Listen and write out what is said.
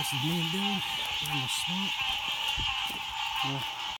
This is me and Dylan. We're in the swamp. Well,